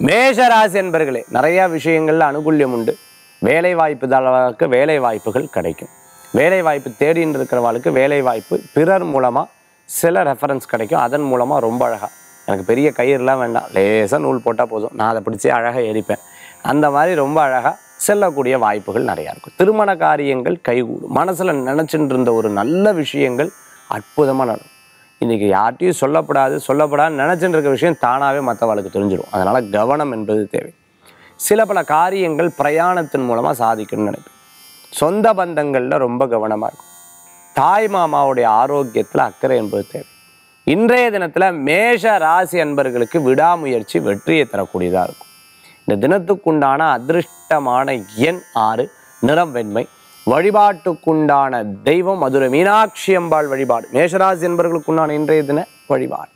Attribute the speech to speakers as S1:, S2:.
S1: மேஷராசி என்பர்களே நிறைய விஷயங்கள்ல அனுகூல்யம் உண்டு. வேலை வாய்ப்பு தளவுக்கு வேலை வாய்ப்புகள் கிடைக்கும். வேலை வாய்ப்பு தேடின்னு இருக்கிறவளுக்கு வேலை வாய்ப்பு பிறர் மூலமா சில ரெஃபரன்ஸ் கிடைக்கும். அதன் மூலமா ரொம்ப அழகா. எனக்கு பெரிய கயிறுலாம் வேண்டாம். லேசாக நூல் போட்டால் போதும். நான் அதை பிடிச்சி அழகாக எரிப்பேன். அந்த மாதிரி ரொம்ப அழகாக செல்லக்கூடிய வாய்ப்புகள் நிறையா இருக்கும். திருமண காரியங்கள் கைகூடும். மனசில் நினச்சிட்டு இருந்த ஒரு நல்ல விஷயங்கள் அற்புதமாக நடக்கும். இன்றைக்கி யார்ட்டையும் சொல்லப்படாது சொல்லப்படாது நினச்சின்னு இருக்க விஷயம் தானாகவே மற்றவளுக்கு தெரிஞ்சிடும் அதனால் கவனம் என்பது தேவை. சில பல காரியங்கள் பிரயாணத்தின் மூலமாக சாதிக்கணும்னு நினைப்பேன். சொந்த பந்தங்களில் ரொம்ப கவனமாக இருக்கும். தாய் மாமாவுடைய ஆரோக்கியத்தில் அக்கறை என்பது தேவை. இன்றைய தினத்தில் மேஷ ராசி அன்பர்களுக்கு விடாமுயற்சி வெற்றியை தரக்கூடியதாக இருக்கும். இந்த தினத்துக்குண்டான அதிர்ஷ்டமான எண் ஆறு நிறம் வெண்மை. வழிபாட்டுக்குண்டான தெய்வம் மதுரை மீனாட்சி அம்பாள் வழிபாடு. மேஷராசி என்பவர்களுக்குண்டான இன்றைய தின வழிபாடு.